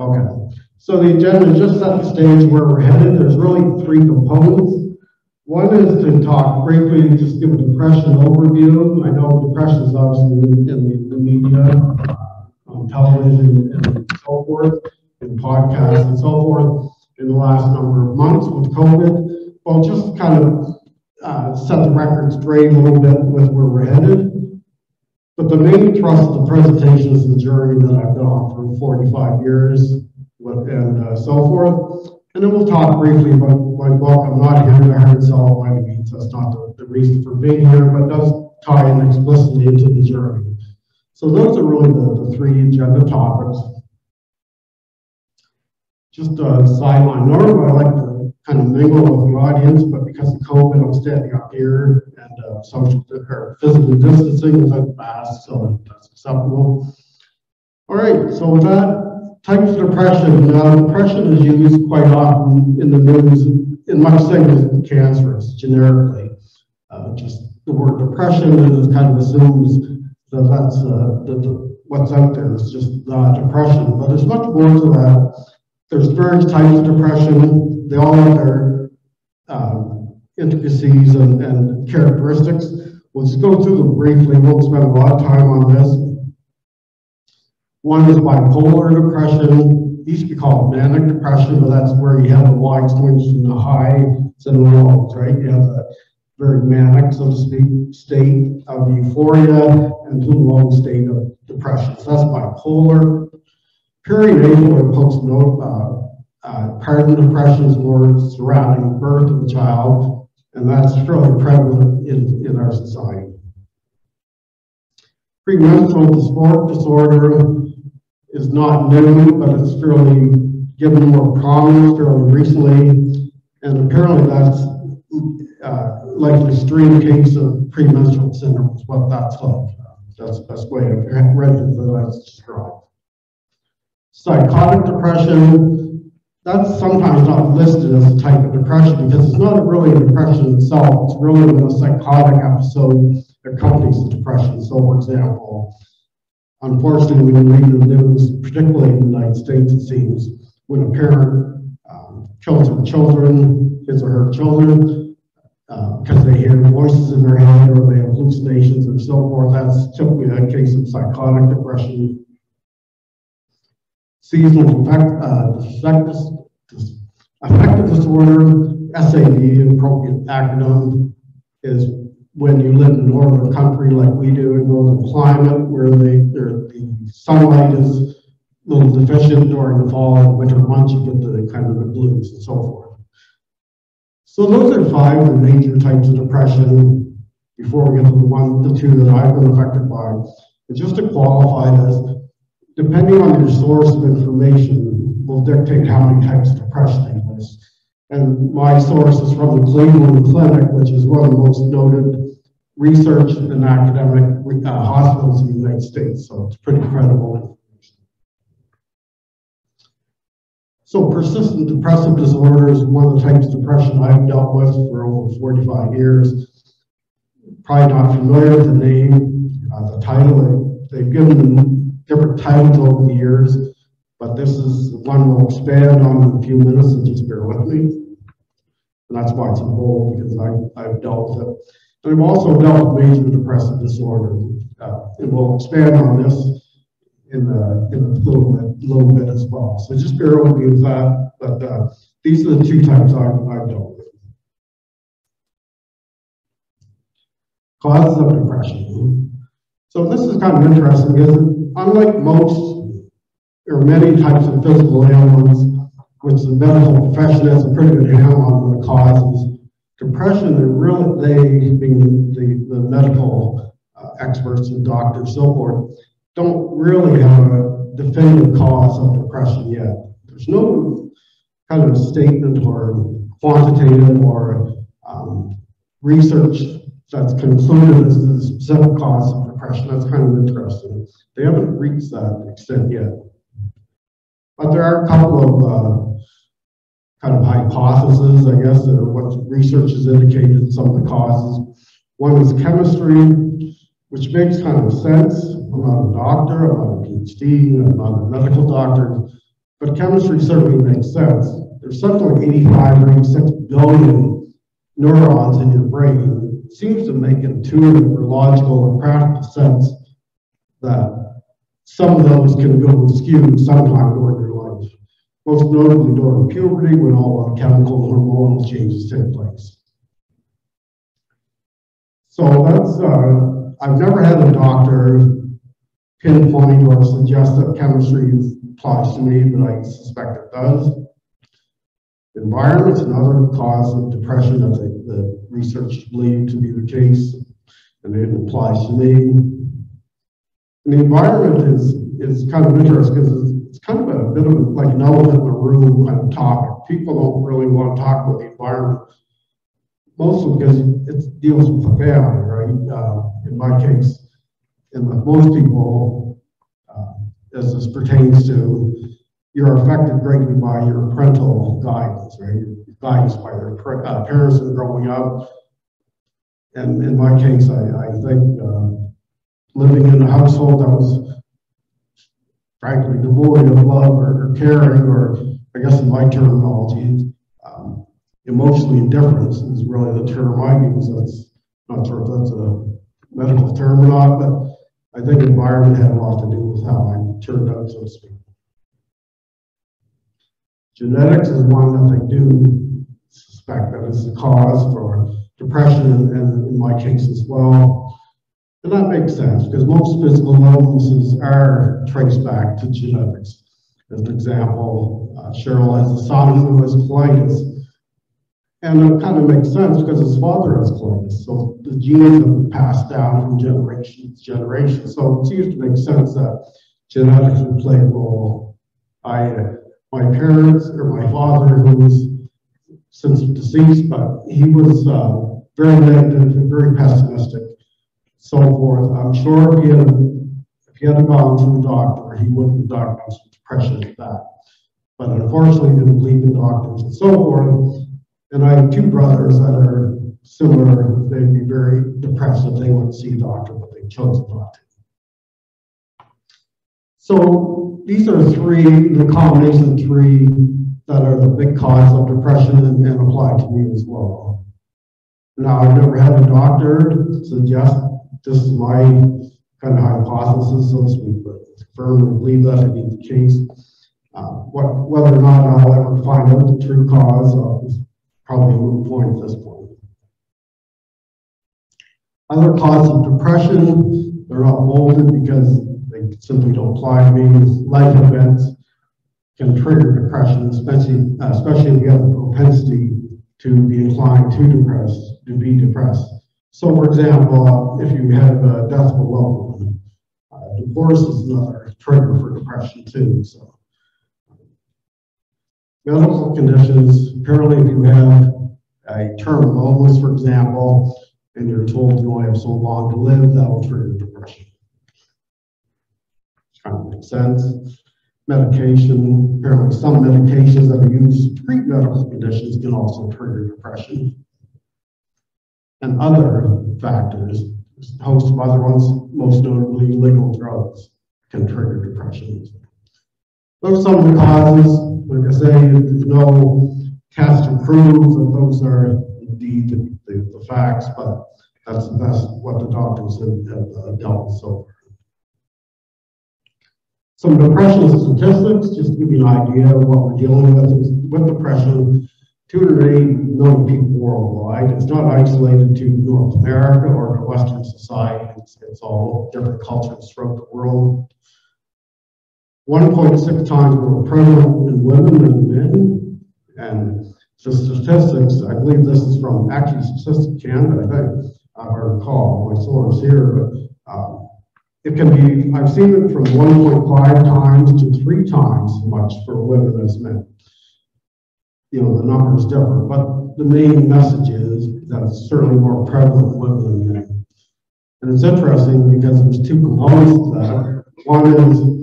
Okay, so the agenda is just set the stage where we're headed. There's really three components. One is to talk briefly, just give a depression overview. I know depression is obviously in the, the media, uh, on television and so forth, and podcasts and so forth in the last number of months with COVID. Well, just kind of uh, set the record straight a little bit with where we're headed. But the main thrust of the presentation is the journey that I've been on for 45 years and uh, so forth. And then we'll talk briefly about my book. I'm not here to hard sell by any means. That's not the, the reason for being here, but does tie in explicitly into the journey. So those are really the, the three agenda topics. Just a sideline. Normally, I like to kind of mingle with the audience, but because of COVID, I'm standing up here uh, social or physical distancing without masks, so that's acceptable. All right, so with that, types of depression. Now, depression is used quite often in the news in much same as cancerous, generically. Uh, just the word depression is kind of assumes that that's uh, the, the, what's out there is just uh, depression, but there's much more to that. There's various types of depression. They all have their um, intricacies and, and characteristics. We'll just go through them briefly. We won't spend a lot of time on this. One is bipolar depression. To be called manic depression, but that's where you have the wide swings from the high to the lows, right? You have a very manic, so to speak, state of euphoria and to the low state of depression. So that's bipolar. Perinatal or post uh, uh, depression is more surrounding the birth of the child, and that's fairly prevalent in, in our society. Premenstrual dysphoric disorder is not new, but it's fairly given more prominence fairly recently, and apparently that's uh, like an extreme case of premenstrual syndrome is what that's like. That's the best way I've read that that's described. Psychotic depression, that's sometimes not listed as a type of depression because it's not really a depression itself. It's really when a psychotic episode accompanies the depression. So, for example, unfortunately, you read the news, particularly in the United States, it seems, when a parent um, kills her children, his or her children, uh, because they hear voices in their head or they have hallucinations and so forth, that's typically a case of psychotic depression. Seasonal affect, uh, affective disorder, SAD, appropriate acronym, is when you live in northern country like we do in northern climate, where they, the sunlight is a little deficient during the fall and winter months, you get the kind of the blues and so forth. So those are five of the major types of depression before we get to the one, the two that I've been affected by. And just to qualify this, depending on your source of information will dictate how many types of depression there is. And my source is from the Cleveland Clinic, which is one of the most noted research and academic uh, hospitals in the United States, so it's pretty credible information. So persistent depressive disorder is one of the types of depression I've dealt with for over 45 years. Probably not familiar with the name, uh, the title. They, they've given different titles over the years, but this is one we'll expand on in a few minutes, and just bear with me. And that's why it's in bold, because I, I've dealt with it. But I've also dealt with major depressive disorder. Uh, and we'll expand on this in, uh, in a little bit, little bit as well. So just bear with me with that. But uh, these are the two types I've, I've dealt with. Causes of depression. So this is kind of interesting because unlike most or many types of physical ailments, which the medical profession has a pretty good handle on the causes, Depression, they really, they, being the, the medical uh, experts and doctors, so forth, don't really have a definitive cause of depression yet. There's no kind of statement or quantitative or um, research that's concluded as the specific cause of depression. That's kind of interesting. They haven't reached that extent yet. But there are a couple of uh, kind of hypotheses, I guess, or what research has indicated some of the causes. One is chemistry, which makes kind of sense. I'm not a doctor, I'm not a PhD, I'm not a medical doctor, but chemistry certainly makes sense. There's something like 85 or 86 billion neurons in your brain. It seems to make intuitive or logical or practical sense that some of those can go askew sometime during your life. Most notably during puberty when all the chemical hormonal changes take place. So that's, uh, I've never had a doctor pinpoint or suggest that chemistry applies to me, but I suspect it does. Environment's another cause of depression that the, the research believe to be the case, and it applies to me. And the environment is, is kind of interesting because it's, it's kind of a bit of like an elephant in the room kind of topic. People don't really want to talk about the environment mostly because it deals with the family, right? Uh, in my case, and with most people, uh, as this pertains to, you're affected greatly by your parental guidance, right? Guidance by your uh, parents and growing up. And in my case, I, I think uh, living in a household that was frankly devoid of love or, or caring, or I guess in my terminology, um, emotionally indifference is really the term I use. That's not sure if that's a medical term or not, but I think environment had a lot to do with how I turned out, so to speak. Genetics is one that I do suspect that is the cause for depression and, in my case as well. And that makes sense because most physical illnesses are traced back to genetics. As an example, uh, Cheryl has a son who has colitis. And it kind of makes sense because his father has colitis. So the genes have passed down from generation to generation. So it seems to make sense that genetics would play a role. I, my parents, or my father, who was since deceased, but he was uh, very negative and very pessimistic, so forth. I'm sure if he had, if he had gone to the doctor, he wouldn't have diagnosed with depression at that. But unfortunately, he didn't believe in doctors and so forth. And I have two brothers that are similar. They'd be very depressed if they wouldn't see a doctor, but they chose not to. So these are three, the combination of three that are the big cause of depression and, and apply to me as well. Now, I've never had a doctor suggest this is my kind of hypothesis, so to speak, but firmly believe that to be the case. Uh, what, whether or not I'll ever find out the true cause of probably a moot point at this point. Other causes of depression, they're not molded because they simply don't apply to me. Life events can trigger depression, especially, uh, especially if you have a propensity to be inclined to depress, to be depressed. So, for example, if you have a death of a loved one, uh, divorce is another trigger for depression too. So, medical conditions, apparently if you have a term of illness, for example, and you're told you only have so long to live, that will trigger depression. Kind of makes sense. Medication, apparently some medications that are used to treat medical conditions can also trigger depression. And other factors, a host of other ones, most notably legal drugs, can trigger depression. Those are some of the causes. Like I say, there's no test to prove that those are indeed the, the, the facts, but that's, that's what the doctors have, have dealt with so far. Some depression statistics, just to give you an idea of what we're dealing with. With depression, 280 million people worldwide. It's not isolated to North America or to Western society. It's, it's all different cultures throughout the world. 1.6 times more prevalent in women than men. And the statistics, I believe this is from actually Statistics Canada, I think, I recall my source here, but um, it can be, I've seen it from 1.5 times to three times as much for women as men. You know, the numbers differ, but the main message is that it's certainly more prevalent in women than men. And it's interesting because there's two components to that. One is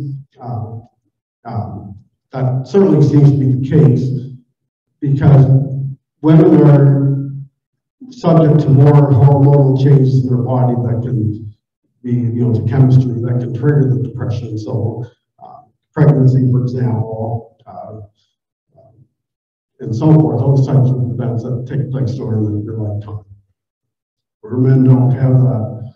um, that certainly seems to be the case because women are subject to more hormonal changes in their body that can be, you know, to chemistry that can trigger the depression. So, uh, pregnancy, for example, uh, and so forth, those types of events that take place during their lifetime. Where men don't have that.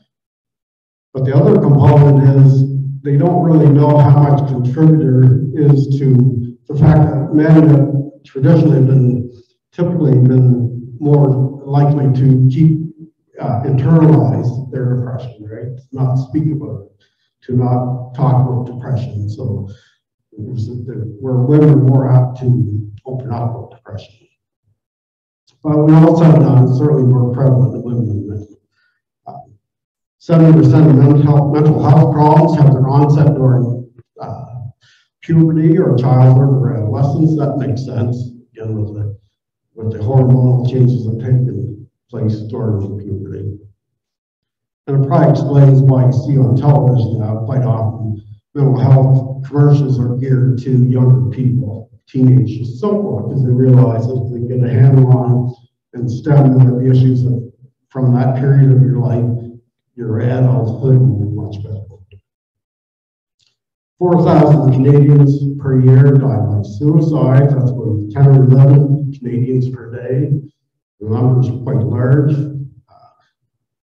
But the other component is they don't really know how much contributor is to the fact that men have traditionally been typically been more likely to keep uh, internalize their depression, right? Not speak about it, to not talk about depression. So where women are more apt to open up about depression. But we also know it's certainly more prevalent in women than men. 70% of mental health, mental health problems have their onset during uh, puberty or childhood or adolescence. That makes sense, again, with the, with the hormonal changes that take place during puberty. And it probably explains why you see on television quite often mental health commercials are geared to younger people, teenagers, so forth, because they realize that they get a handle on and stem the issues of, from that period of your life your adulthood will be much better. 4,000 Canadians per year die by suicide. That's about 10 or 11 Canadians per day. The numbers are quite large. Uh,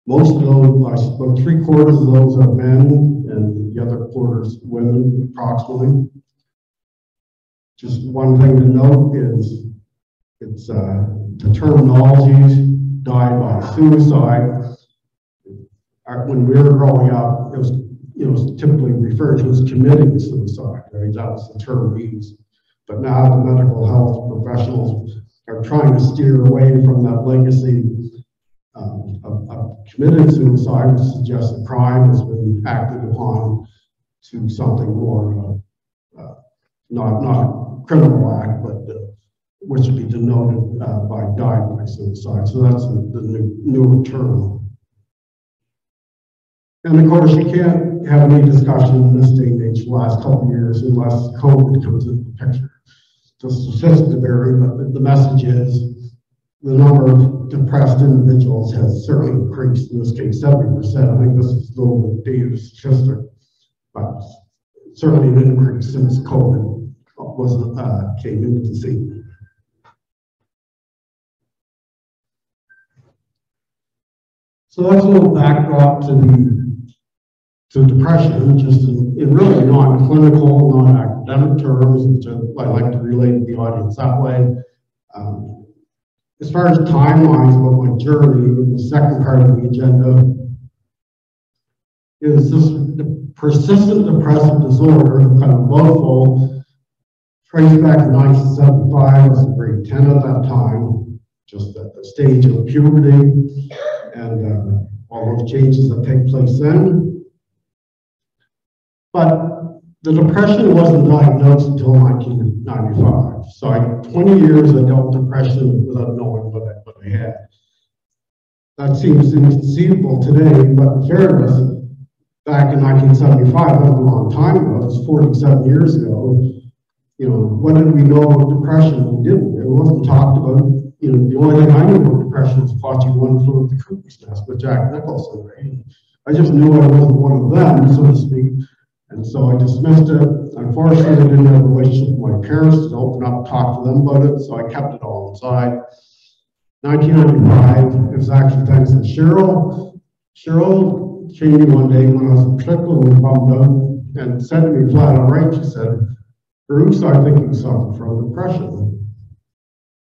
most of those, about three quarters of those are men, the other quarters women, approximately. Just one thing to note is it's uh, the terminology died by suicide when we were growing up, it was, you know, typically referred to as committing suicide, right? That was the term used. But now the medical health professionals are trying to steer away from that legacy um, of, of, committed suicide, which suggests that crime has been acted upon to something more, uh, uh, not, not a criminal act, but uh, which would be denoted uh, by dying by suicide. So that's the, the new, newer term. And of course, you can't have any discussion in this day and age, the last couple of years, unless COVID comes into the picture. The statistics vary, but the, message is the number of depressed individuals has certainly increased, in this case, 70%. I think this is the data statistic, but certainly an increase since COVID was, uh, came into the scene. So that's a little backdrop to the so depression, just in, in really non-clinical, non-academic terms, which I, I, like to relate to the audience that way. Um, as far as timelines about my journey, the second part of the agenda is this persistent depressive disorder, kind of mouthful, traced back to 1975, I was in grade 10 at that time, just at the stage of puberty, and uh, all those changes that take place then. But the depression wasn't diagnosed until 1995. So I, 20 years I dealt depression without knowing what I, what I had. That seems inconceivable today, but in fairness, back in 1975, that was a long time ago, it was 47 years ago. You know, what did we know about depression? We didn't. It wasn't talked about. You know, the only thing I knew about depression was watching One Flew Over the Cuckoo's Nest with Jack Nicholson, right? I just knew I wasn't one of them, so to speak. And so I dismissed it. Unfortunately, I didn't have a relationship with my parents to open up talk to them about it, so I kept it all inside. 1995, it was actually thanks to Cheryl. Cheryl me one day when I was particularly bummed out and said to me flat out right, she said, Bruce, I think you suffer from depression.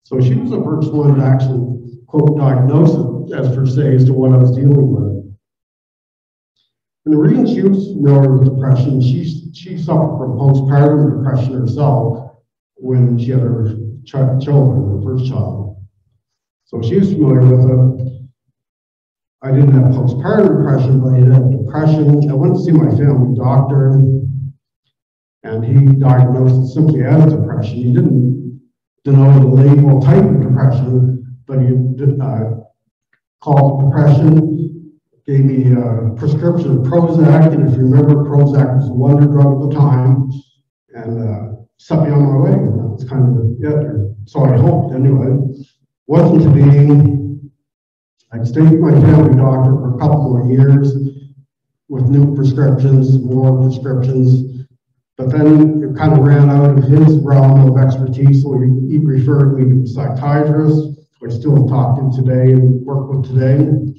So she was the first one to actually, quote, diagnose it as per se as to what I was dealing with. And the reason she was familiar with depression, she, she suffered from postpartum depression herself when she had her ch- children, her first child. So she was familiar with it. I didn't have postpartum depression, but I did have depression. I went to see my family doctor, and he diagnosed it simply as depression. He didn't denote the label type of depression, but he did, uh, called depression gave me a prescription of Prozac, and if you remember, Prozac was a wonder drug at the time, and uh, set me on my way. That was kind of it. So I hoped anyway. Wasn't to be. I stayed with my family doctor for a couple more years with new prescriptions, more prescriptions. But then it kind of ran out of his realm of expertise, so he, referred me to a psychiatrist, who I still talk to today and work with today.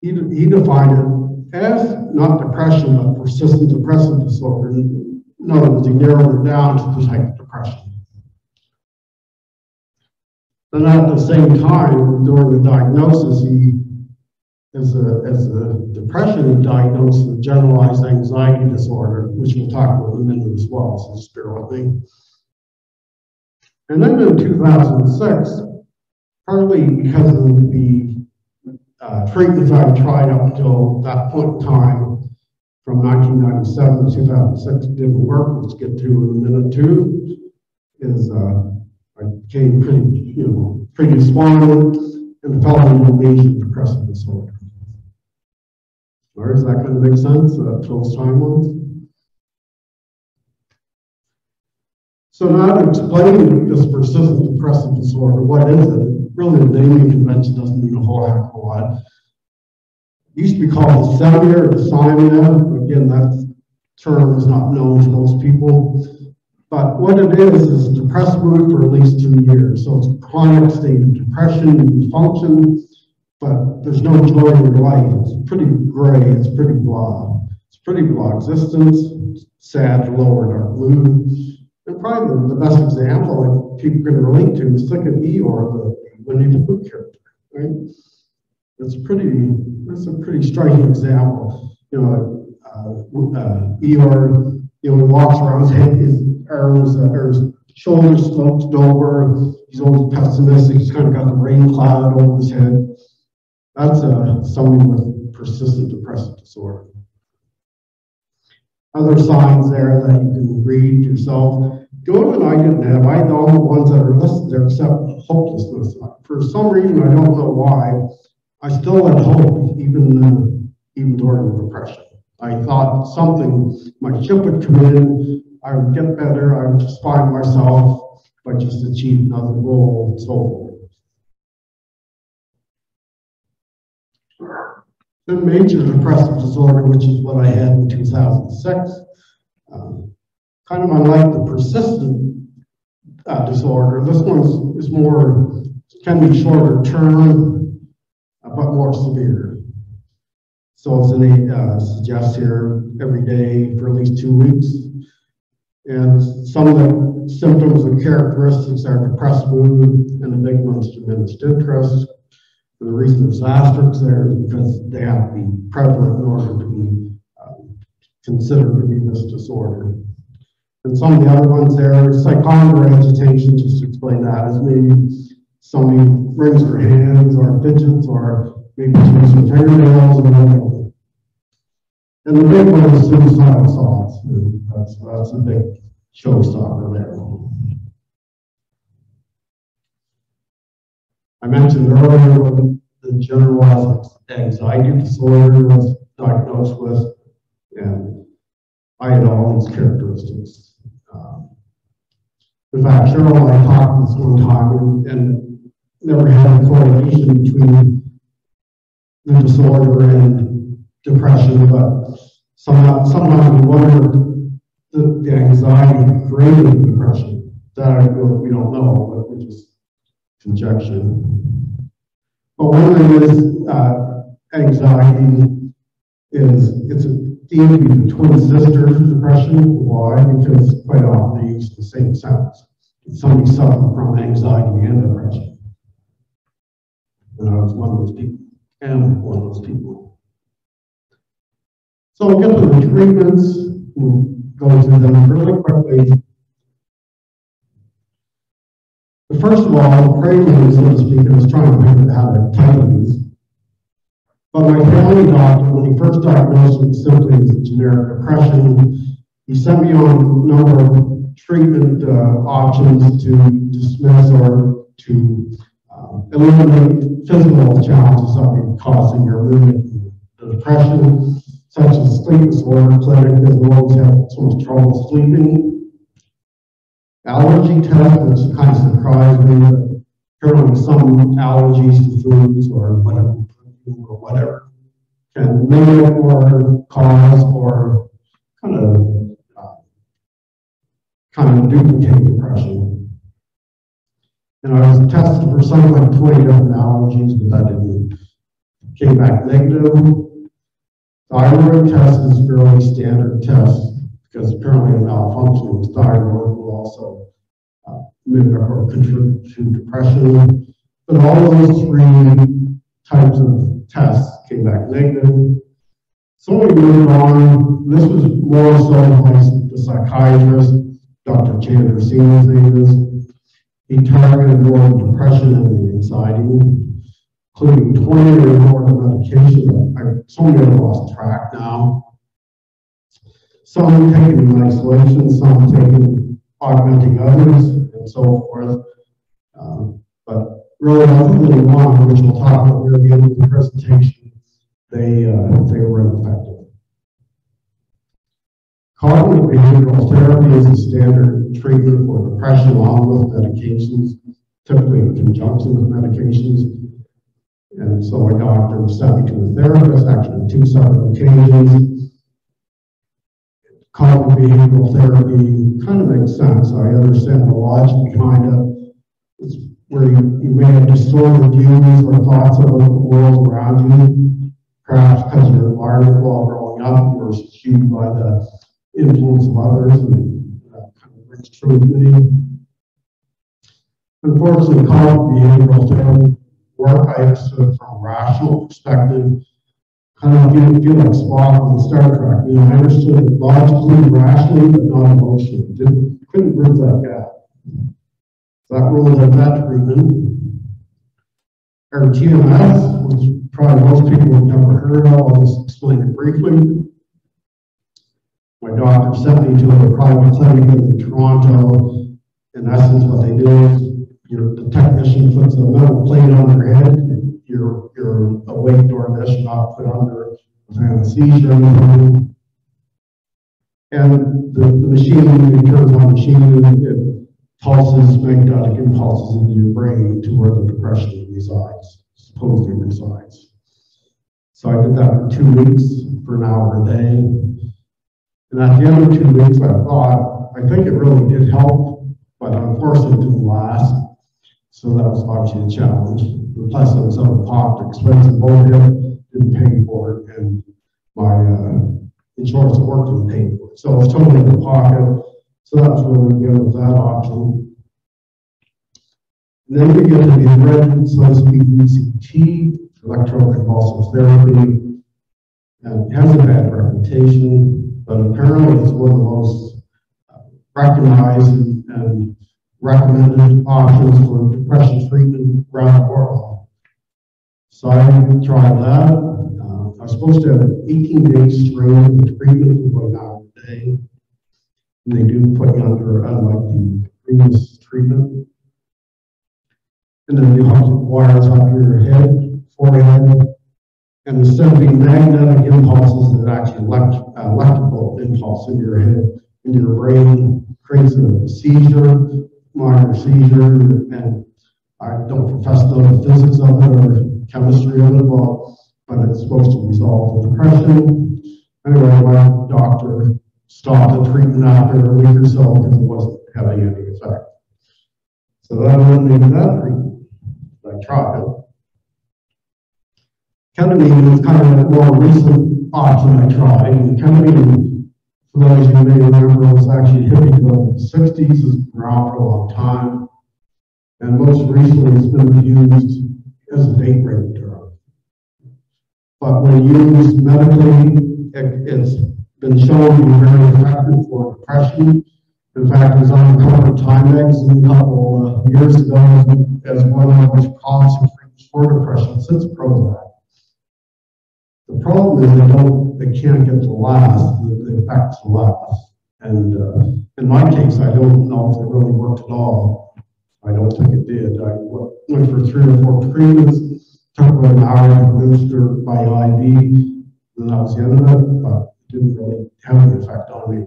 He, he defined it as not depression, but persistent depressive disorder. In other words, he narrowed it down to the type of depression. Then at the same time, during the diagnosis, he, as a, as a depression, diagnosed with generalized anxiety disorder, which we'll talk about in a minute as well, so just bear. And then in 2006, partly because of the uh, treatments I've tried up until that point in time, from 1997 to 2006, didn't work. Let's get to in a minute too. Is uh, became pretty, you know, pretty despondent and fell into major depressive disorder. Or does that kind of make sense? Uh, those timelines. So now to explain this persistent depressive disorder, what is it? Really, the naming convention doesn't mean a whole heck of a lot. It used to be called dysthymia or dysthymia. Again, that term is not known to most people. But what it is, is depressed mood for at least two years. So it's a chronic state of depression and dysfunction, but there's no joy in your life. It's pretty gray, it's pretty blah. It's pretty blah existence, sad, lower dark blue. And probably the, best example that people can relate to is think of Eeyore, the Winnie the Pooh character, right? It's pretty, that's a pretty striking example. You know, uh, uh, Eeyore, you know, walks around, his his uh, shoulders sloped over. He's always pessimistic. He's kind of got the rain cloud over his head. That's uh, someone with persistent depressive disorder. Other signs there that you can read yourself. Only one I didn't have, I all the ones that are listed there except hopelessness. For some reason, I don't know why, I still had hope, even, uh, even during the depression. I thought something, my ship would come in, I would get better, I would just find myself, but just achieve another goal and so forth. The major depressive disorder, which is what I had in 2006, um, kind of unlike the persistent uh, disorder, this one is, more, can be shorter term, uh, but more severe. So it's an, uh, suggests here every day for at least two weeks. And some of the symptoms and characteristics are depressed mood and the big ones diminished interest. And the reason there's asterisks there is because they have to be prevalent in order to be uh, considered to be this disorder. And some of the other ones there, psychomotor agitation, just to explain that, is maybe somebody wrings their hands or fidgets or maybe some fingernails or whatever. And the big one is suicidal thoughts. That's, that's a big showstopper there. I mentioned earlier when the generalized anxiety disorder was diagnosed with, and I had all these characteristics. Um, in fact, Cheryl and I talked this one time and, and never had a correlation between the disorder and depression, but somehow, sometimes we wonder the, the anxiety creating depression. That we don't know, but we just conjecture. But one thing is uh, anxiety is it's a theme the twin depression. Why? Because quite often they use the same sentence. Somebody suffering from anxiety and depression. And I was one of those people, one of those people. So we'll get to the treatments. We'll go through them really quickly. First of all, prelude, so to speak, I was trying to figure out how to title these. But my family doctor, when he first diagnosed me simply as a generic depression, he sent me on a number of treatment uh, options to dismiss or to uh, eliminate physical challenges that be causing your mood, the depression, such as sleep disorder, because always have so much trouble sleeping. Allergy test, which kind of surprised me, apparently some allergies to foods or whatever, or whatever can mimic or cause or kind of uh, kind of duplicate depression. And I was tested for something like 20 different allergies, but that didn't, came back negative. Thyroid test is fairly standard test because apparently a malfunction with thyroid will also uh, contribute to depression. But all those three types of tests came back negative. So we moved on. This was more so like the psychiatrist, Dr. Chandler Senior's name is. He targeted more depression and anxiety, including 20 or more medications. I, some of them lost track now. Some taken in isolation, some taken augmenting others, and so forth. Um, but really, other than one, which we'll talk about near the end of the presentation, they, uh, they were ineffective. Cognitive behavioral therapy is a standard treatment for depression along with medications, typically in conjunction with medications. And so my doctor sent me to a therapist, actually two separate occasions. Cognitive behavioral therapy kind of makes sense. I understand the logic behind it. It's where you, you may have distorted views or thoughts about the world around you, perhaps because your environment while growing up, you were skewed by the influence of others and that kind of rings true with me. Unfortunately, cognitive behavioral therapy work I understood from a rational perspective, kind of feel, feel like Spock on Star Trek. You know, I understood it logically, rationally, but not emotionally. Didn't, couldn't bridge that gap. That ruled out that treatment. rTMS, which probably most people have never heard of, I'll just explain it briefly. My doctor sent me to a private clinic in Toronto. In essence, what they do is your, the technician puts a metal plate on your head. You're, you're awake during this, not put under anesthesia or anything. And the, the machine, it turns on the machine, it pulses magnetic impulses into your brain to where the depression resides, supposedly resides. So I did that for two weeks, for an hour a day. And at the end of two weeks, I thought, I think it really did help, but unfortunately it didn't last. So that was obviously a challenge. The plus I was out of pocket, expensive overhead, didn't pay for it, and my uh, insurance work didn't pay for it. So it was totally in the pocket. So that was really good that option. And then we get to the red, so to speak, ECT, electroconvulsive therapy. And it has a bad reputation, but apparently it's one of the most recognized and, and recommended options for depression treatment around world. So I tried that. Uh, I was supposed to have an 18 days straight of treatment for about hour a day. And they do put you under, unlike the previous treatment. And then you have wires up your head, forehead, and instead of being magnetic impulses, that actually elect, uh, electrical impulse in your head, in your brain, creates a seizure, minor seizure, and I don't profess the physics of it or chemistry of it, well, but it's supposed to resolve the depression. Anyway, my doctor stopped the treatment after a week or so because it wasn't having any effect. So that eliminated that treatment. I tried it. Ketamine is kind of a more recent option I tried. Ketamine, for those who may remember, was actually hippie drug in the 60s, has been around for a long time. And most recently, it's been used as a date rape drug. But when used medically, it, it's been shown to be very effective for depression. In fact, it was on the cover of Time magazine a couple of years ago as, one of the most promising treatments for depression since Prozac. The problem is they don't, they can't get to last, the, effects last. And uh, in my case, I don't know if it really worked at all. I don't think it did. I went for three or four treatments, took about an hour to administer by IV, and that was the end of it, but it didn't really have any effect on me.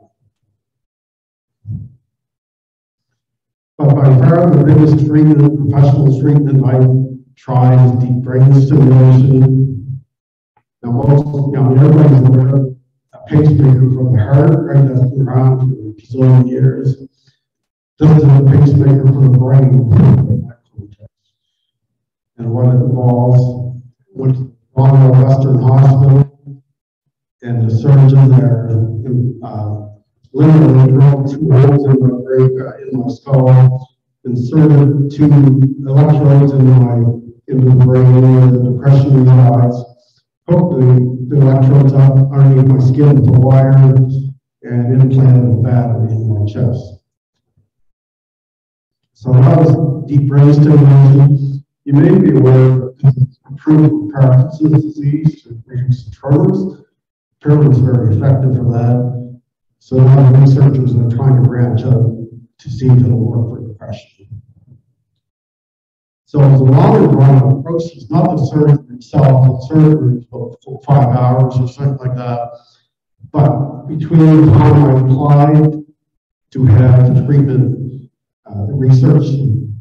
But by far the biggest treatment, professional treatment I tried is deep brain stimulation. Most, you know, everybody's aware of a pacemaker from the heart, right? That's been around for a zillion years. this is a pacemaker for the brain. And what it involves, went to Toronto Western Hospital, and the surgeon there, uh, literally drilled two holes in my brain, uh, in my skull, inserted two electrodes in my, into the brain, where the depression resides, hooked the, the electrodes up underneath my skin with a wire, and implanted a battery in my chest. So that was deep brain stimulation. You may be aware this is approved for Parkinson's disease to reduce tremors. Apparently it's very effective for that. So a lot of researchers are trying to branch out to see if it'll work for. So it's a longer run approach. It's not the surgery itself. The surgery is about five hours or something like that. But between time I applied to have the treatment, uh, the research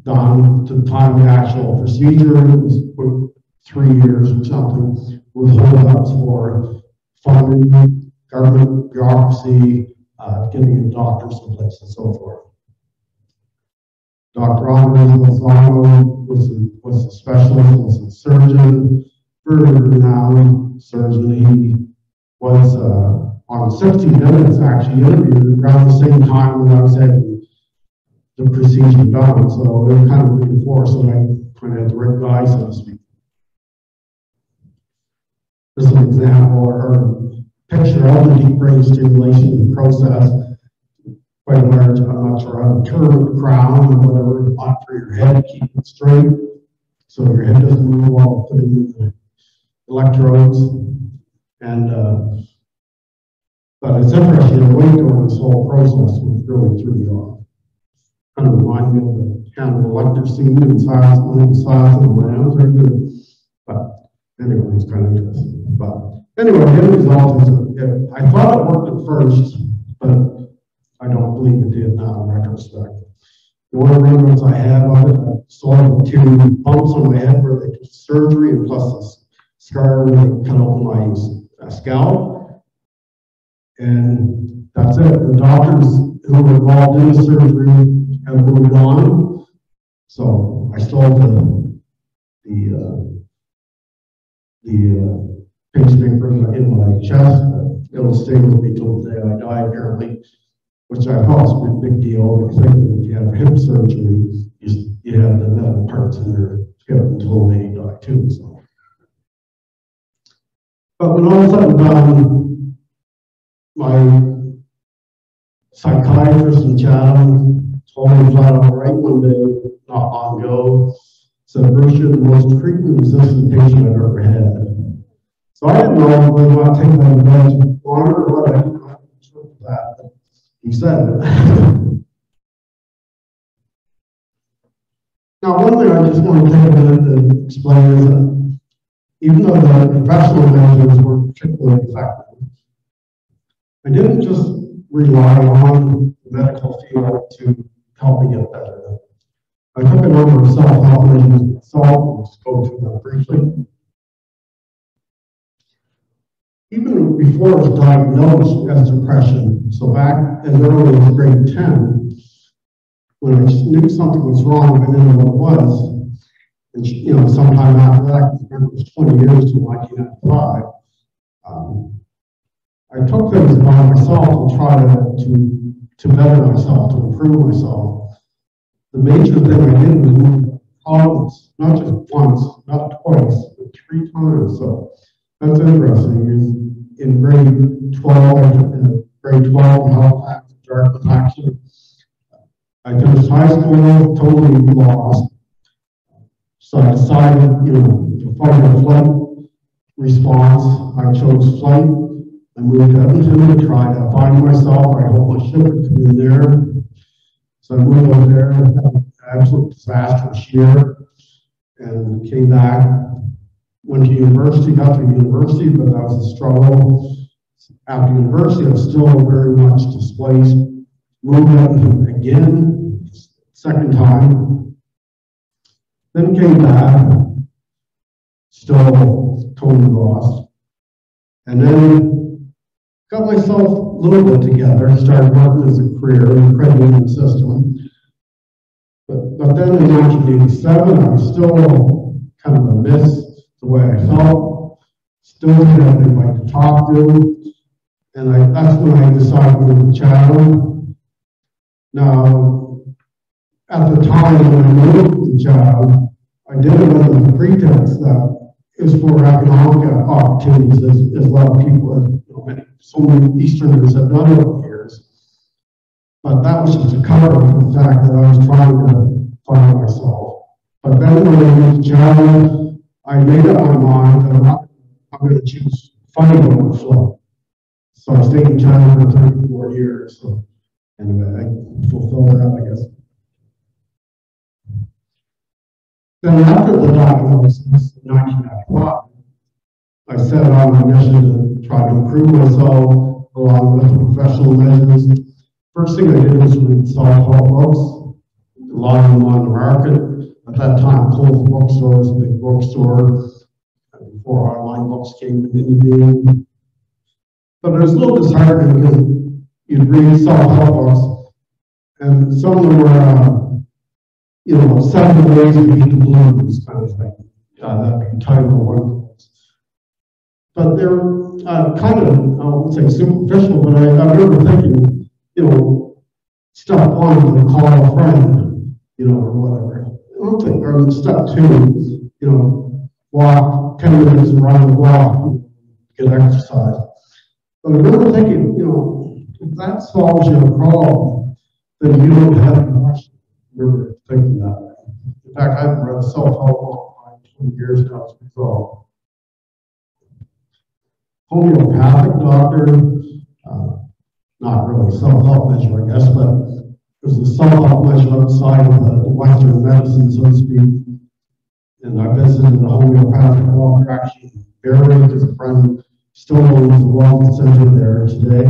done to the time of the actual procedure, was three years or something, with holdups for funding, government bureaucracy, uh, getting doctors in place and so forth. Dr. Andres Lozano was a, was a specialist, was a surgeon, very renowned surgeon. He was uh, on 60 Minutes actually interviewed around the same time when I was having the procedure done. So they kind of reinforced that I kind of had the guy, so to speak. Just an example or picture of the deep brain stimulation process. Quite a large, how to turn crown or whatever, not for your head, keep it straight. So your head doesn't move while putting the electrodes. And uh, but it's interesting to wait over this whole process was really threw me off. Kind of reminded me of the kind of Lecter scene Silence of the Silence of the Lambs right there. But anyway, it's kind of interesting. But anyway, the result is I thought it worked at first, but I don't believe it did now in retrospect. The only remembrance I have of it, I saw the two bumps on my head where did surgery and plus the scar they cut open my scalp. And that's it. The doctors who were involved in the surgery have moved on. So I have the, the, uh, the uh, pacemaker in my chest. It'll stay with me till the day I die, apparently, which I thought was a big deal because if you have hip surgery, you, you have the metal parts in your hip until they die too. So. But when all is said and done, my psychiatrist in Chatham told me flat out right one day, not long ago, said, Bruce, you're the most treatment resistant patient I've ever had. So I didn't know whether not taking that of honor or what I it. now, one thing I just want to take a minute to explain is that even though the professional measures were particularly effective, I didn't just rely on the medical field to help me get better. I took a number of self-help measures myself, just go through them briefly. Even before it was diagnosed as depression, so back as early as grade 10, when I knew something was wrong, I didn't know what it was. And, you know, sometime after that, it was 20 years to 1995. Um, I took things upon myself and tried to, to, to better myself, to improve myself. The major thing I did was move problems, not just once, not twice, but three times. So that's interesting. In, grade 12, in grade 12 in Halifax, Dartmouth actually, uh, I finished high school totally lost. So I decided, you know, to find a flight response. I chose flight I moved to Edmonton to try to find myself. I hope my ship would come there. So I moved over there, absolute disastrous year, and came back. Went to university, got to university, but that was a struggle. After university, I was still very much displaced. Moved Edmonton again, second time. Then came back, still totally lost. And then got myself a little bit together, and started working as a career in the credit union system. But, but then in nineteen eighty-seven, I was still kind of a miss the way I felt. Still didn't have anybody to talk to. And I, that's when I decided to Chatham. Now, at the time when I moved to Chatham, I did it under the pretext that was for economic opportunities, as, as a lot of people, many, so many Easterners have done over the years. But that was just a cover for the fact that I was trying to find myself. But then when I moved to Chatham, I made up my mind that I'm not, I'm gonna choose funding over flow. So I stayed in China for thirty-four years, so anyway, uh, I fulfilled that, I guess. Then after the diagnosis in nineteen ninety-five, I set on a mission to try to improve myself along with professional measures. First thing I did was read self-help books, a lot of them on the market. At that time, was a big bookstore, uh, before online books came into being. But it was a little disheartening because you'd read self-help books, and some of them were, uh, you know, seven ways to beat the blues kind of thing. Uh, that'd be title one of. But they're uh, kind of, I won't say superficial, but I, I remember thinking, you know, step one, to call a friend, you know, or whatever. Think, or step two, you know, walk ten minutes around the block, get exercise. But I remember thinking, you know, if that solves your problem, then you don't have much. Remember thinking that way. In fact, I've read self-help for twenty years now result. Homeopathic doctor, uh, not really self-help measure, I guess, but was a self-help measure outside of the Western medicine, so to speak. And I visited the homeopathic actually in Barrie, because a friend still owns the wellness center there today.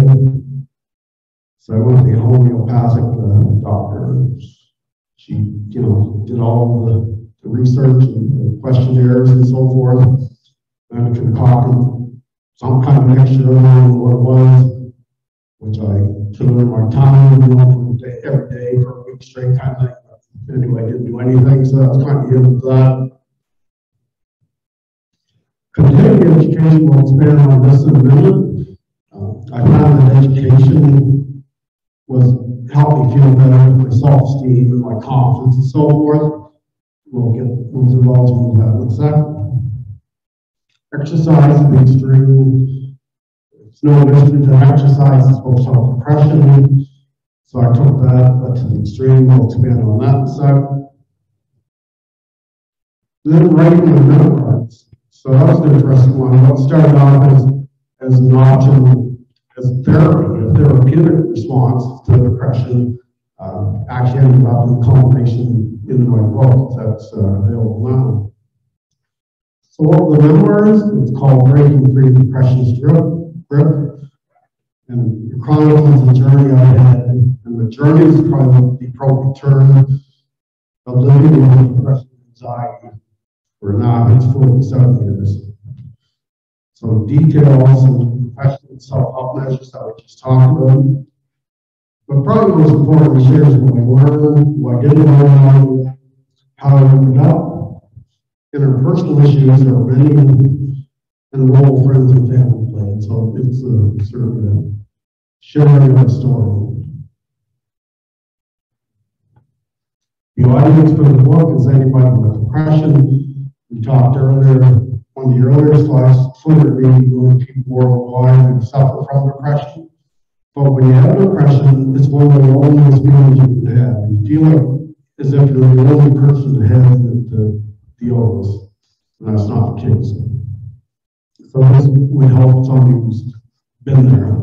So I went to the homeopathic uh, doctor. She, you know, did all the, the research and the questionnaires and so forth. And concocted some kind of mixture, I what it was, which I took in my time, from day, every day for a week straight kind of thing. Anyway, didn't do anything, so I was trying to get into that. Continuing education will expand on this in a minute. Uh, I found that education was helped me feel better with my self-esteem and my confidence and so forth. We'll get, we'll move on that in a second. Exercise is extreme. No mystery that exercise is supposed to help depression. So I took that, but to the extreme, we'll expand on that second. Then writing the memoirs. So that was an interesting one. What started off as, as option, as therapy, a therapeutic response to depression, uh, actually ended up in culmination in my book that's uh, available now. So what the memoirs, it's called Breaking Free Depression's Grip, And chronicles the journey I had, and the journey is probably the appropriate term of living with depression and anxiety for now it's 47 years. So details and professional self-help measures that we just talked about. But probably most important is here's what I learned, what I didn't learn, how I ended up. Interpersonal issues are many, and role friends and family played. So it's a sort of a sharing of the story. The audience for the book is anybody with depression. We talked earlier, one of the earlier slides, being most people worldwide who suffer from depression. But when you have depression, it's one of the loneliest feelings you can have. You feel as if you're the only person that has it to deal with. And that's not the case. So this would help somebody who's been there.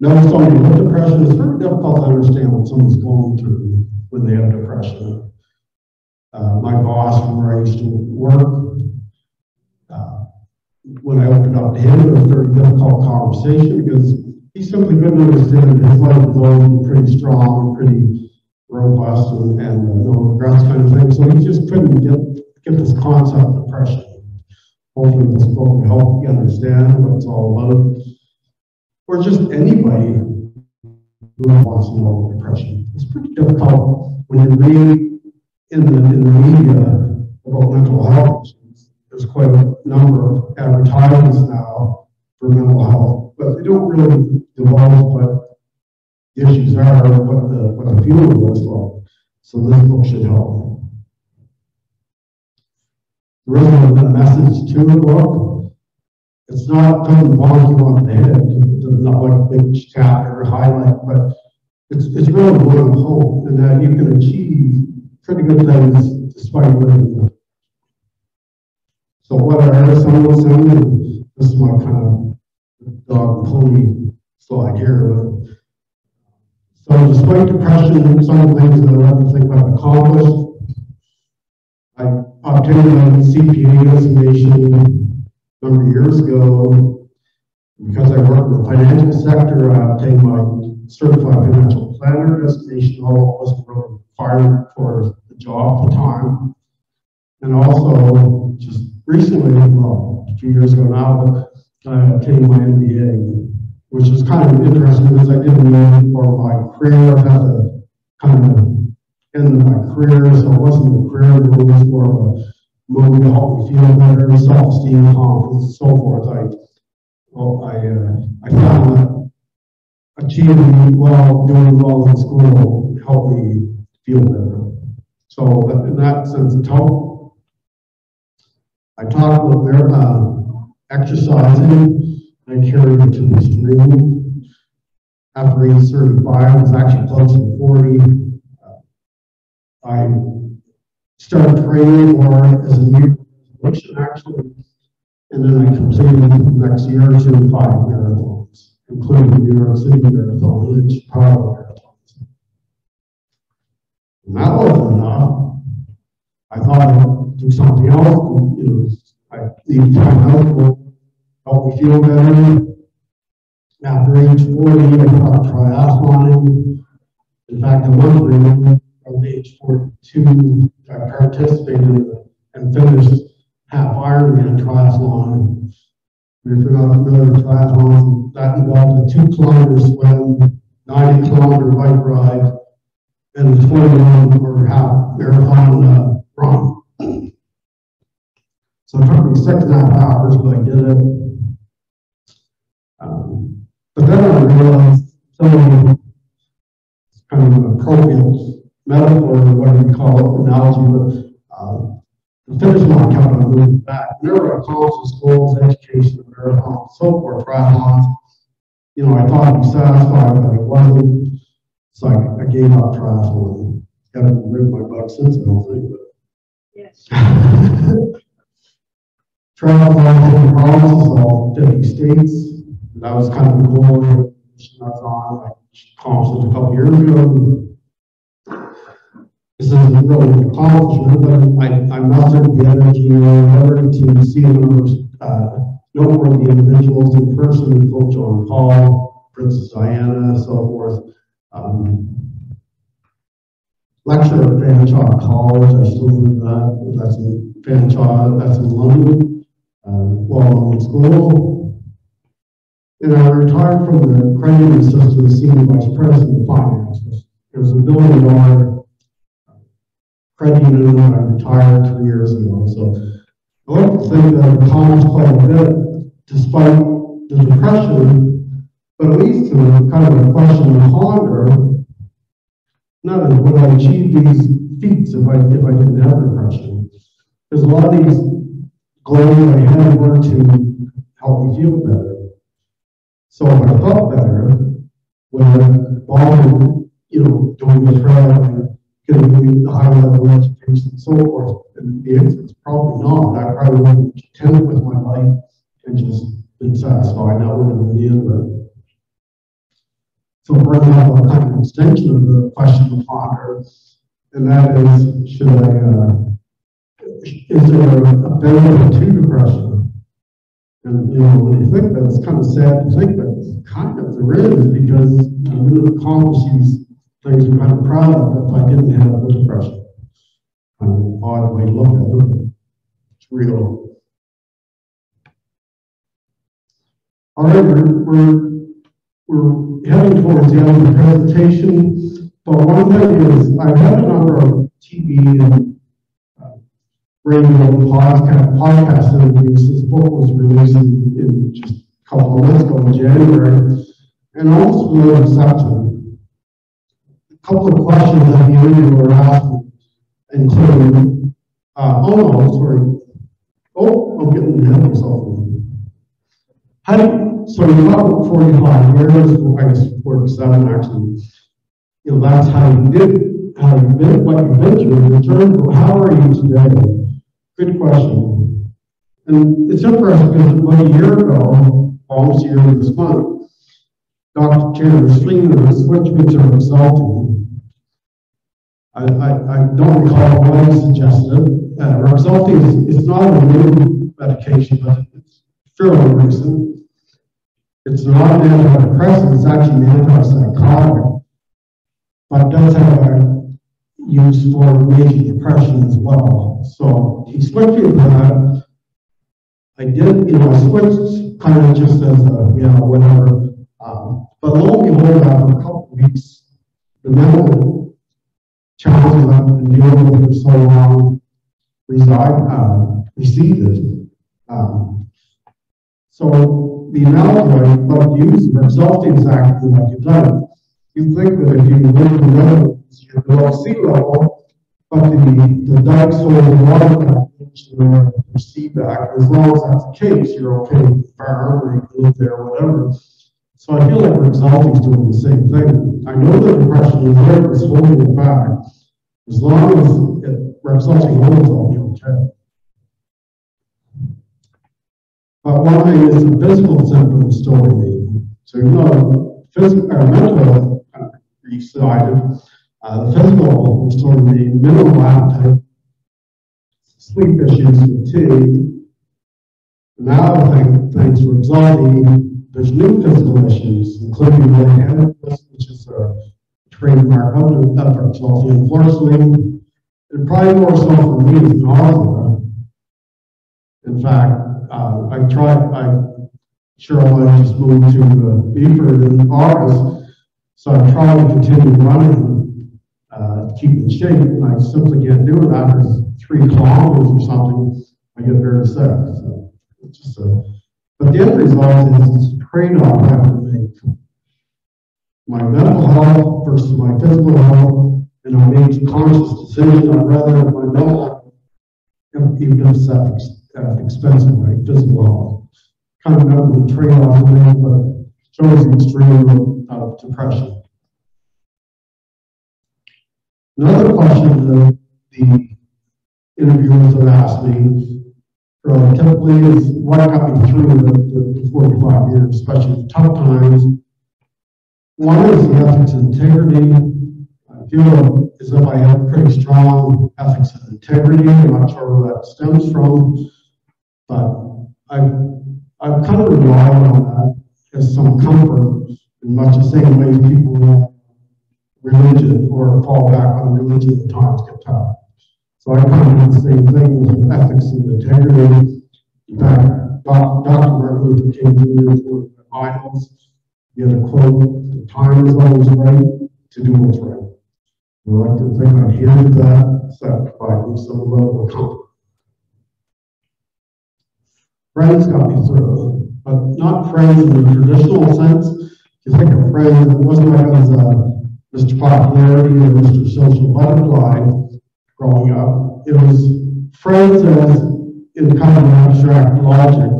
Now, somebody with depression, it's very difficult to understand what someone's going through when they have depression. Uh, my boss, where I used to work, uh, when I opened up to him, it was a very difficult conversation because he simply couldn't understand his life was pretty strong, and pretty robust, and, and uh, no regrets kind of thing. So he just couldn't get get this concept of depression. Hopefully, this book will help you understand what it's all about, or just anybody Who wants to know about depression? It's pretty difficult when you read in the, in the media about mental health. There's quite a number of advertisements now for mental health, but they don't really divulge what the issues are, what the, what the feeling was like. So this book should help. Is a message to the book. It's not going to bonk you on the head. It's not like a big chapter or highlight, but it's, it's really one of hope and that you can achieve pretty good things despite living. So what are some of those things? This is my kind of dog and pony slide here. So despite depression, some of the things that I to think I've accomplished, I obtained a CPA designation a number of years ago. Because I work in the financial sector, I obtained my certified financial planner designation, although wasn't really required for the job at the time. And also, just recently, well, a few years ago now, I obtained my MBA, which is kind of interesting because I didn't need for my career. I had to kind of end my career, so it wasn't a career, it was more of a move to help me feel better, self-esteem, confidence, and so forth. I, well, I, uh, I found that achieving well, doing well in school helped me feel better. So in that sense, it's helped. I talked about their, uh, exercising. I carried it to the extreme. After age 35, I was actually close to 40. Um, I started training for as a new resolution, actually. And then I completed the next year or two five marathons, including the New York City Marathon and Chicago marathons. And that wasn't enough. I thought I'd do something else, you know, I leave time out will help me feel better. After age 40, I got triathloning. In fact, a month ago, from age 42, I participated and finished half Ironman triathlon. If you're not familiar with triathlon, that involved a two kilometer swim, 90 kilometer bike ride, and a 21 or half marathon uh, run. So it took me six and a half hours, but I did it. Um, but then I realized some of the kind of appropriate metaphor, or whatever you call it, analogy, but uh, the finish line kept on moving back. Whenever I accomplished schools, education, marathons, so forth, triathlons, you know, I thought I'd be satisfied, but I wasn't. So I, I gave up triathlon. Haven't ridden my butt since, I don't think, but. Yes. Triathlon provinces, all fifty states. That was kind of the goal. That's on, I accomplished a couple years ago. This isn't really an accomplishment, but I, I mustered the energy or whatever to see the most, uh, noteworthy individuals in person, Pope John Paul, Princess Diana, so forth. Um, lecture at Fanshawe College, I still do that, that's in Fanshawe, that's in London, uh, while I'm in school. And I retired from the credit system as senior vice president of finance. It was a billion dollar union when I retired three years ago. So I like to think that I've accomplished quite a bit despite the depression, but at least to kind of a question to ponder, not as would I achieve these feats if I, if I didn't have depression. Because a lot of these goals I had were to help me feel better. So if I felt better, when while you know doing this travel getting the high level education and so forth? And the answer is probably not. I probably would have contented with my life and just been satisfied. That would have been the end of it. So bringing up a kind of extension of the question of ponder, and that is, should I, uh, is there a benefit to depression? And, you know, when you think that, it's kind of sad to think that kind of there is because you know, we accomplish these things I'm kind of proud of if I didn't have the depression. Kind of odd way to look at it. It's real. All right, we're, we're, we're heading towards the end of the presentation, but one thing is, I've had a number of TV and uh, radio podcast, podcast interviews. This book was released in, in just a couple of months ago in January, and almost without exception, a couple of questions that the interviewer were asking, including, uh, oh no, sorry, oh, I'm getting ahead of myself. How do so you got forty-five years, I guess forty-seven actually. You know, that's how you did, how you did what you did in return, but how are you today? Good question. And it's interesting because about a year ago, almost a year this month, Dr. Chandler Schlinger switched me to Rexulti. I, I, don't recall what he suggested. Uh, Rexulti is, it's not a new medication, but it's fairly recent. It's not an antidepressant, it's actually an antipsychotic, but does have a use for major depression as well. So he switched to that. I did, you know, I switched kind of just as a, you know, whatever. Um, but lo and behold, after a couple of weeks, the mental challenges I've been dealing with for so long reside, uh, receded. Um, so the amount what you use Rexulti is exactly what you've done. You think that if you live in levels, you're below sea level, but the, the dike soil water content will receive back. As long as that's the case, you're okay with the farm or you live there whatever. So I feel like is doing the same thing. I know the depression is there, it's holding it back. As long as it, holds, I'll be okay. But one thing is the physical symptoms still remain. So you know, physical or mental kind of resided. Uh, the physical still remain minimal appetite, sleep issues, fatigue. Now, I think thanks to anxiety, there's new physical issues, including lightheadedness, which is a trademark of Rexulti, unfortunately. And probably more so for me is nausea. In fact, uh, I tried, I, Cheryl I just moved to uh, Beaver in August, so I'm trying to continue running, uh, keep in shape, and I simply can't do it after three kilometers or something, I get very sick, so it's just a, but the end result is trade-off I have to make. My mental health versus my physical health, and I made conscious decision I'd rather my mental health, even if it's uh, expensive, right? Physical health. Kind of not the trade-off there, but shows the extreme of depression. Another question that the interviewers have asked me uh, typically is what got me through the, the, the 45 years, especially tough times. One is the ethics and integrity. I feel as if I have pretty strong ethics and integrity. I'm not sure where that stems from. But I've, I've kind of relied on that as some comfort in much the same way people religion or fall back on religion at times get tough. So I of do the same thing with ethics and integrity. In fact, Dr. Martin Luther King Jr. is one of the idols. He had a quote, the time is always right to do what's right. I like to think here for that, that provides me some level of comfort. Friends got me through, but not friends in the traditional sense. If you think of friends, it wasn't was uh, Mr. Popularity or Mr. Social Butterfly growing up. It was friends as in kind of abstract logic.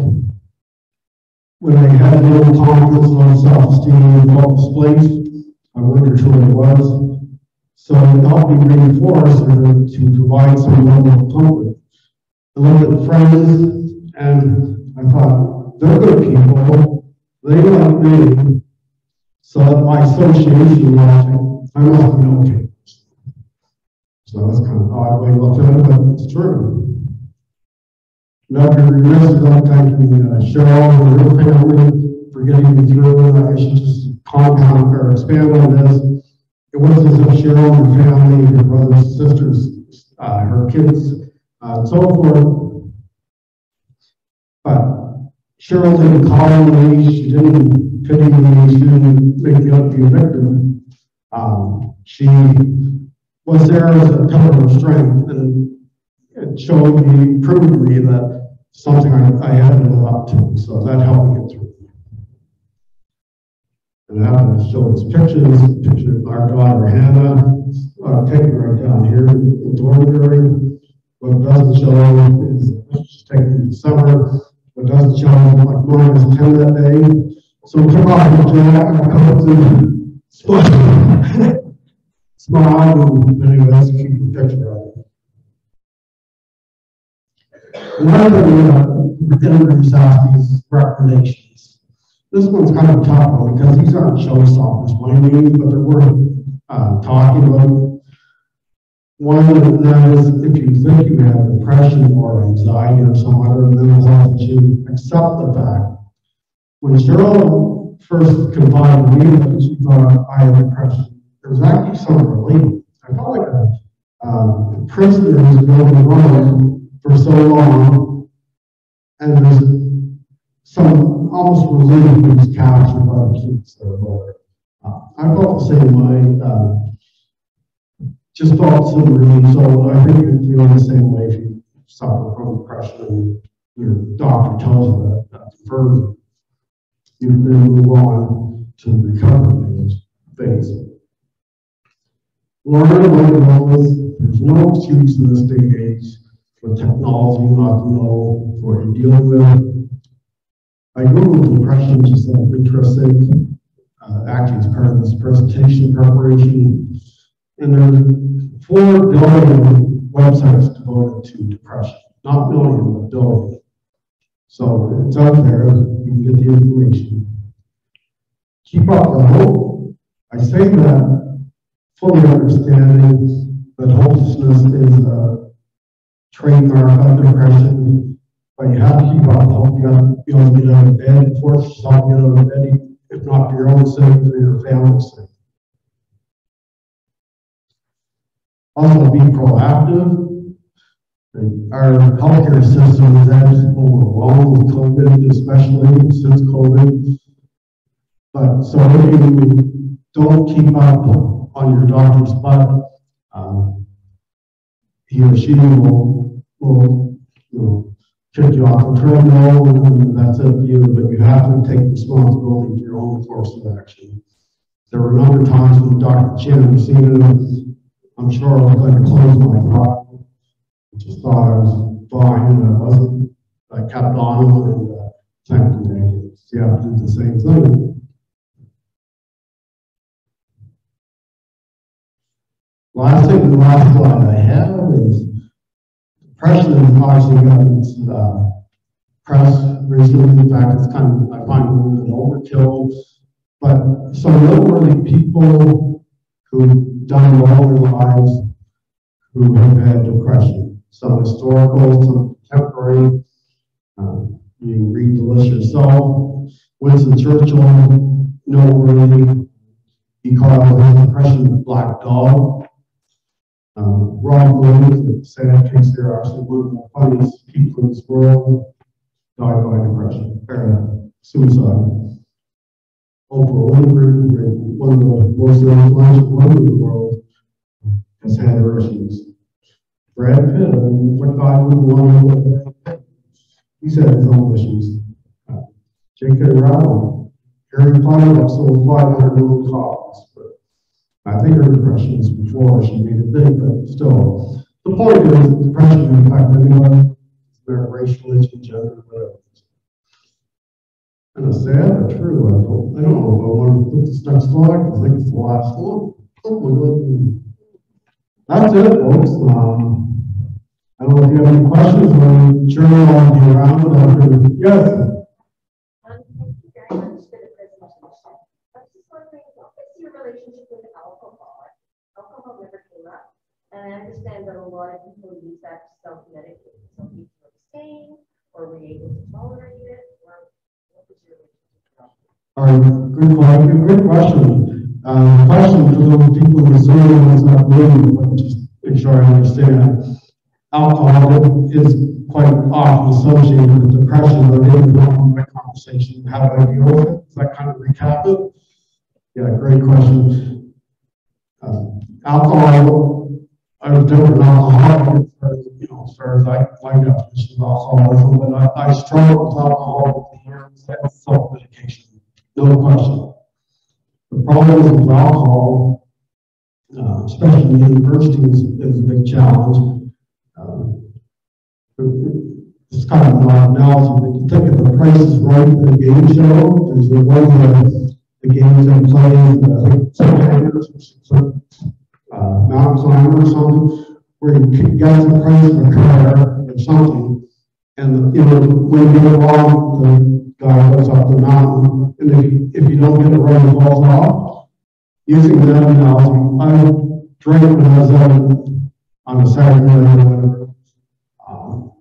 When I had little confidence, low self-esteem, and felt displaced, I wondered who it was. So it helped me reinforce or to provide some level of comfort. I looked at friends and I thought, they're good people, they like me, so my association logic, I must be okay. So that's kind of odd way to look at it, but it's true. Now, be remiss about thanking uh, Cheryl and her family for getting me through. I should just compound or expand on this. It was as if Cheryl her family, her brothers, sisters, uh, her kids, uh, so forth, but Cheryl didn't call me, she didn't pity me, she didn't make me out to be a victim. Um, she was there as a pillar of strength and it showed me, proved me that something I, I had to live up to, so that helped me get through. And I have to show these pictures, a picture of our daughter Hannah, uh, taken right down here in Thornbury. What doesn't show is, let's just take the summer, what doesn't show is like minus ten that day. So come on, Jack, I come up to smile. Smile, keep the picture of it. One of the, uh, editors asked these recommendations. This one's kind of one because these aren't showstoppers by any means, but they're worth, uh, talking about. One of them is if you think you have depression or anxiety or some other mental health issue, accept the fact. When Cheryl first confided in me she thought I had depression, there was actually some relief. I felt like a, uh, prisoner who's been on run for so long, and there's some almost relief when was captured by the kids that are lower. Uh, I felt the same way, uh, just felt some relief, so I think you feel the same way if you suffer from depression and your doctor tells you that, that's further. You then move on to the recovery phase. Learn you know, there's no excuse in this day and age for technology not to know what you're dealing with. I Googled depression just out of interesting, uh, actually as part of this presentation preparation. And there's four billion websites devoted to depression, not million, but billion. So it's out there, you can get the information. Keep up the hope. I say that fully understanding that hopelessness is a trademark of depression, but you have to keep up hope. You have to be able to get out of bed, force yourself to get out of bed, if not for your own sake, for your family's sake. Also, be proactive. Our healthcare system is actually overwhelmed with COVID, especially since COVID. But so if you don't keep up on your doctor's butt, um, he or she will, will, you know, kick you off the treadmill, and that's up to you, but you have to take responsibility for your own course of action. There were a number of times when Dr. Chin was seen him, I'm sure I going to close my I Just thought I was fine, and I wasn't. I kept on and uh, thankfully, you have to do the same thing. Last thing, the last slide I have is depression has obviously gotten its uh, press recently. In fact, it's kind of, I find it an overkill. But some noteworthy people who've done well in their lives who have had depression. Some historical, some contemporary. Um, you read the list yourself. Winston Churchill, noteworthy. He called his depression the black dog. Um, Robin Williams, the sad case there, actually one of the funniest people in this world, died by depression, or suicide. Oprah Winfrey, one of the most influential women in the world, has had her issues. Brad Pitt, what guy would want He's had his own issues. Uh, J.K. Rowling, Harry Potter sold 500 million copies, I think her depression was before she made it big, but still. The point is, that depression can affect anyone, their racial, age, gender, whatever. And it's sad but true. I don't, I don't know if I want to put this next slide, I think it's the last one. Hopefully, That's it, folks. Um, I don't know if you have any questions, or Chairman, I'll be around. Yes? Um, thank you very much for the presentation. I was just wondering, what is your relationship with alcohol? Alcohol never came up. And I understand that a lot of people use that self-medicate. Some people abstain, or were able to tolerate it, or what was your right, good, good question. Uh, question for those people in Zoom is not really, but just make sure I understand. Alcohol is quite often associated with depression, but it can become conversation, how do I deal with it? Does that kind of recap it? Yeah, great question. Um, Alcohol, I was alcoholic, as far as, you know, as far as I, my definition of alcoholism, but I, I struggle with alcohol the years, that's self-medication, no question. The problem with alcohol, uh, especially in university, is a big challenge. Um, It's kind of an odd analogy, but you think of the price is right in the game show, there's the one that the games they play, some hangers, some, uh, mountain climber or something, where you can get the price of a car or something, and, you know, when you go along, the guy goes up the mountain, and if you, if you don't get the he falls off. Using that analogy, I drank when I was out on a Saturday night or whatever. um,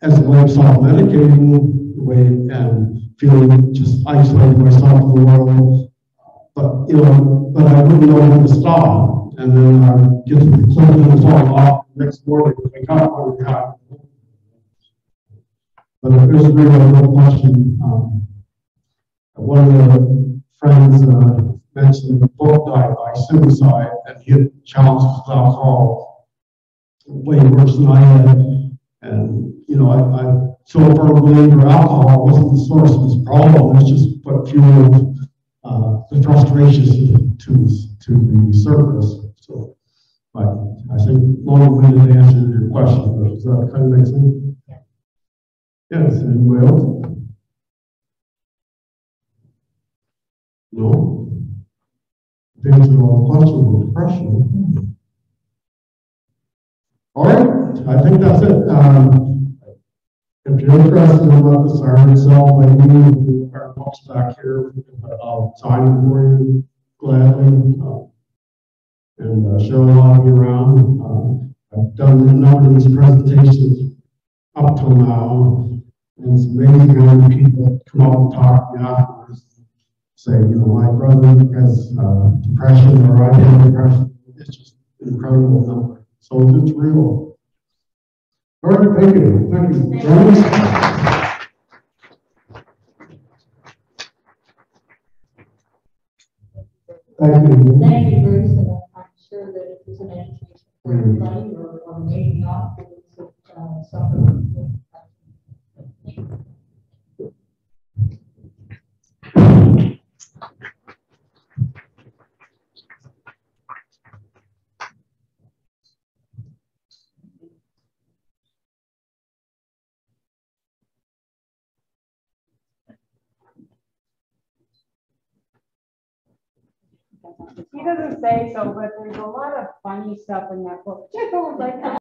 As a way of self-medicating, the way, and feeling just isolated myself in the world. But, you know, but I wouldn't know when to stop, and then I get to the cliff all off, next morning, wake up, oh, God. But there's a real, real question, um, one of the friends, uh, mentioned the boat died by suicide, and he had challenges with alcohol way worse than I had. And, you know, I, I so firm believer alcohol wasn't the source of his problem, it's just what fueled, uh, the frustrations to, to, to the surface, so. But I think long-winded answer to your question, but does that kind of make sense? Yes, anybody else? No? All questions with depression. All right, I think that's it. Um, if you're interested in what the siren cell, maybe our books back here, I'll sign them for you gladly. uh, And uh, show a lot of you around. Uh, I've done a number of these presentations up till now. And it's amazing how many people come up and talk to me afterwards. Say, you know, my brother has uh, depression or I have depression. It's just an incredible number. So it's real. All right, thank you. Thank you. Thank you. Thank you, Bruce, and I'm sure that it was an education for everybody, or, or maybe not, but it's, uh, something. He doesn't say so, but there's a lot of funny stuff in that book. Just like